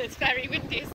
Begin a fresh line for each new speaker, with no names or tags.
it's very windy.